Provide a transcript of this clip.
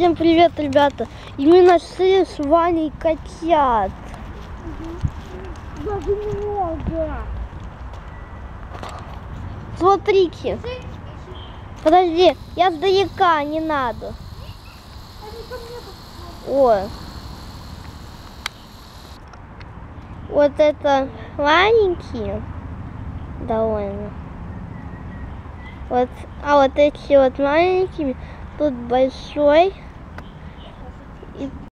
Всем привет, ребята! И мы нашли с Ваней котят. Даже много. Смотрите. Подожди, я сдалека, не надо. О. Вот это маленькие довольно. Вот, а вот эти вот маленькие, тут большой. if